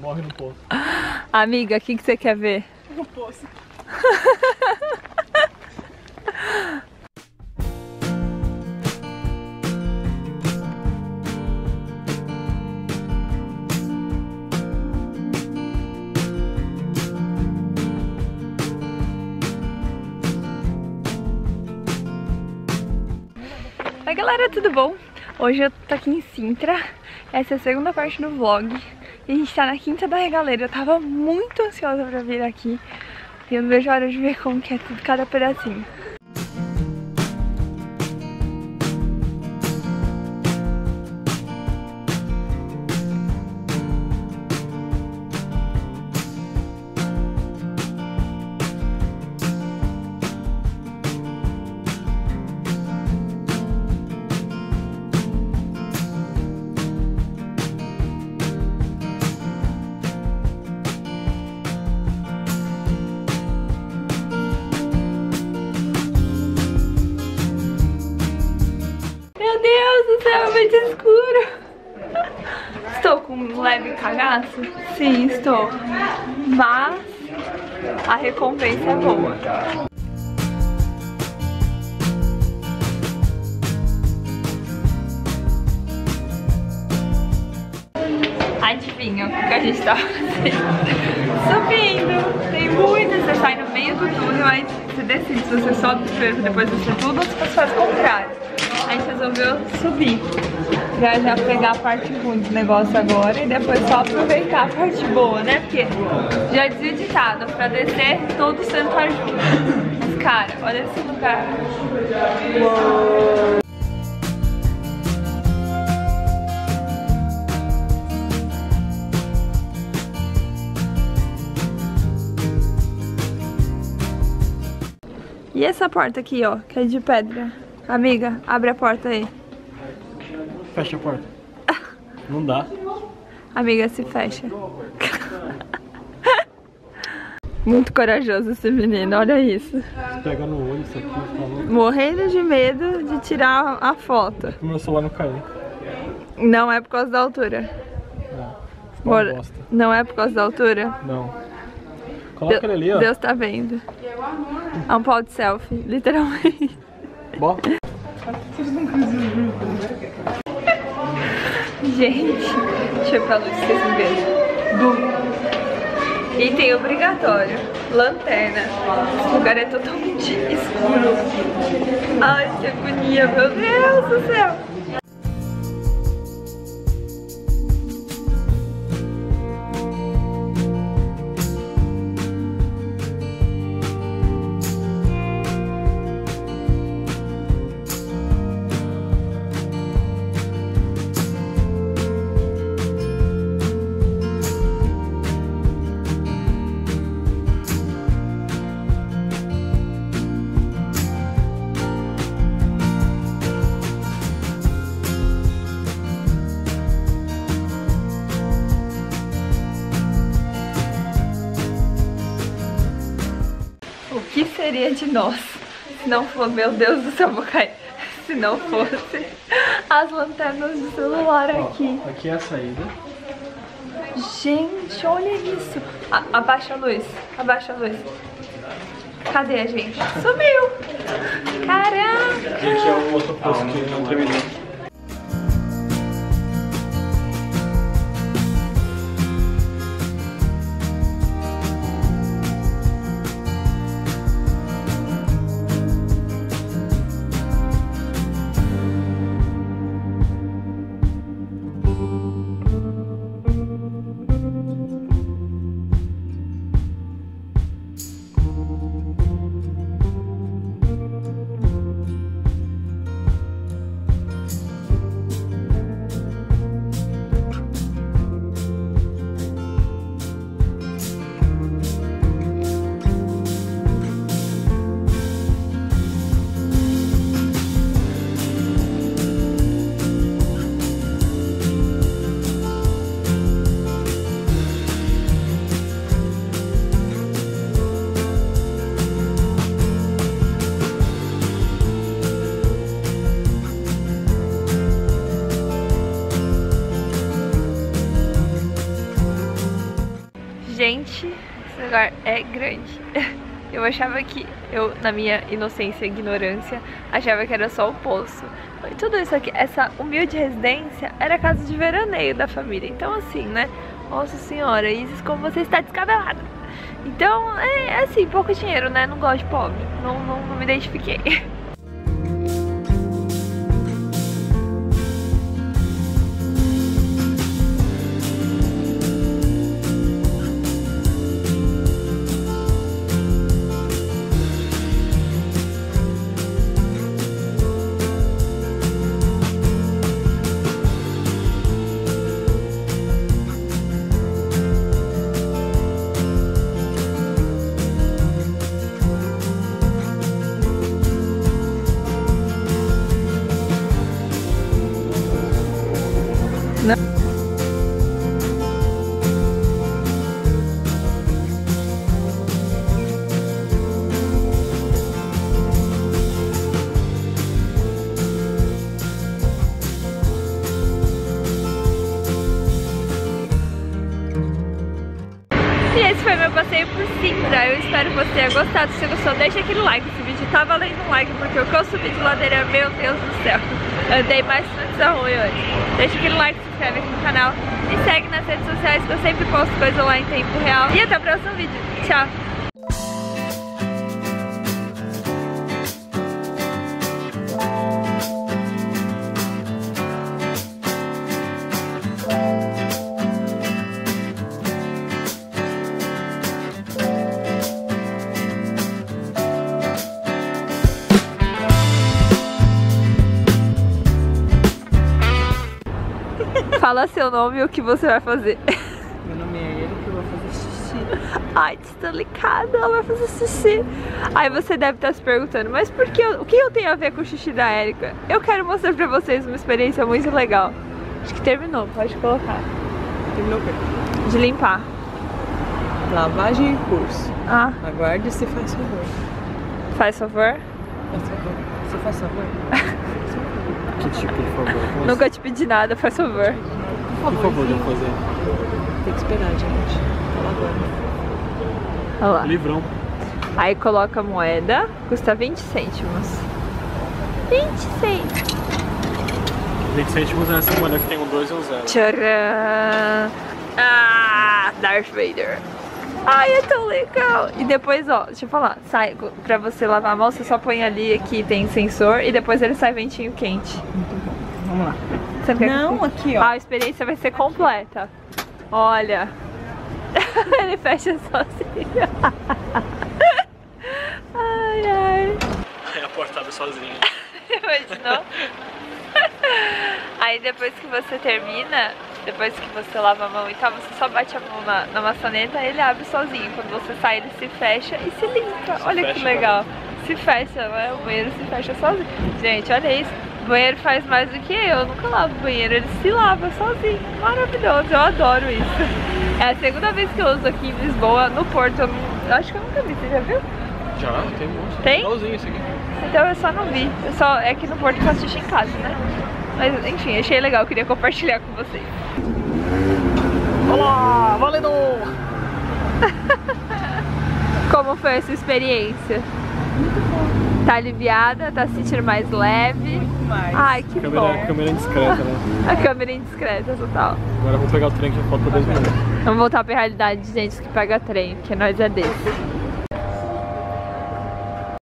Morre no poço. Amiga, o que, que você quer ver? No poço. Oi galera, tudo bom? Hoje eu tô aqui em Sintra, essa é a segunda parte do vlog A gente tá na Quinta da Regaleira, eu tava muito ansiosa pra vir aqui. E eu não vejo a hora de ver como que é tudo, cada pedacinho muito escuro. Estou com um leve cagaço? Sim, estou. Mas a recompensa é boa. Adivinha o que a gente tá? Subindo! Tem muito, você sai no meio do túnel, aí você decide se você sobe primeiro, depois você tudo ou se você faz o contrário. Gente resolveu subir pra já pegar a parte ruim do negócio agora e depois só aproveitar a parte boa, né? Porque já dizia pra descer todo santo ajuda. Mas cara, olha esse lugar. Uou. E essa porta aqui, ó, que é de pedra? Amiga, abre a porta aí. Fecha a porta. Não dá. Amiga, se fecha. Muito corajoso esse menino, olha isso. Pega no olho isso aqui fala. Morrendo de medo de tirar a foto. Meu celular não caiu. Não é por causa da altura. Não. Uma Bora. bosta. Não é por causa da altura? Não. Coloca ele ali, ó. Deus tá vendo. É um pau de selfie, literalmente. Bota. Gente, deixa eu ir pra luz pra vocês verem. Bum. E tem obrigatório, lanterna. Esse lugar é totalmente escuro. Ai, que agonia, meu Deus do céu. Seria de nós se não fosse, meu Deus do céu, vou cair. Se não fosse as lanternas do celular aqui. Ó, aqui é a saída. Gente, olha isso. A- abaixa a luz, abaixa a luz. Cadê a gente? Sumiu. Caraca. Aqui é o outro posto que não terminou. Lugar é grande. Eu achava que, eu, na minha inocência e ignorância, achava que era só o poço. E tudo isso aqui, essa humilde residência, era casa de veraneio da família. Então assim, né? Nossa senhora, Isis, como você está descabelada. Então, é, é assim, pouco dinheiro, né? Não gosto de pobre. Não, não, não me identifiquei. E esse foi meu passeio por Sintra. Eu espero que você tenha gostado. Se gostou, deixa aquele like. Esse vídeo tá valendo um like, porque o que eu subi de ladeira, meu Deus do céu. Andei mais dessa ruim hoje. Deixa aquele like, se inscreve aqui no canal. Me segue nas redes sociais, que eu sempre posto coisa lá em tempo real. E até o próximo vídeo. Tchau! Fala seu nome e o que você vai fazer. Meu nome é Erika, eu vou fazer xixi. Ai, ligada, ela vai fazer xixi. Aí você deve estar se perguntando, mas por que eu- o que eu tenho a ver com o xixi da Erika? Eu quero mostrar pra vocês uma experiência muito legal. Acho que terminou, pode colocar. Terminou o quê? De limpar. Lavagem em curso. Ah, Aguarde se faz favor. faz favor. Faz favor. Você faz favor? Que tipo, por favor? Nunca te pedi nada, faz favor. Assim? Por favor, fazer. Tem que esperar, gente. Fala agora. Olha lá. Livrão. Aí coloca a moeda, custa 20 cêntimos. 20 cêntimos. 20 cêntimos é essa moeda que tem um 2 e um 0. Tcharam! Ah, Darth Vader. Ai, é tão legal. E depois, ó, deixa eu falar, sai, pra você lavar a mão, você só põe ali que tem sensor e depois ele sai ventinho quente. Vamos lá. Você quer que Não, eu- aqui, ó. Ah, a experiência vai ser completa. Olha. ele fecha sozinho. ai, ai. Aí a porta abre sozinha. Imaginou? Aí depois que você termina, depois que você lava a mão e tal, você só bate a mão na, na maçaneta e ele abre sozinho. Quando você sai, ele se fecha e se limpa. Se olha que legal. Se fecha, né? o banheiro se fecha sozinho. Gente, olha isso. O banheiro faz mais do que eu. Eu nunca lavo o banheiro, ele se lava sozinho. Maravilhoso, eu adoro isso. É a segunda vez que eu uso aqui em Lisboa, no Porto. Eu, não- acho que eu nunca vi, você já viu? Já, tem um. Tem? Igualzinho esse aqui. Então eu só não vi. Eu só, é que no Porto eu faço xixi em casa, né? Mas enfim, achei legal, queria compartilhar com vocês. Olá, valendo! Como foi a sua experiência? Tá aliviada? Tá se sentindo mais leve? Mais. Ai, que Câmera, bom. câmera indiscreta, né? A câmera indiscreta total. Agora eu vou pegar o trem que já falta 10 minutos. Vamos voltar pra realidade de gente que pega trem, que nós é desse.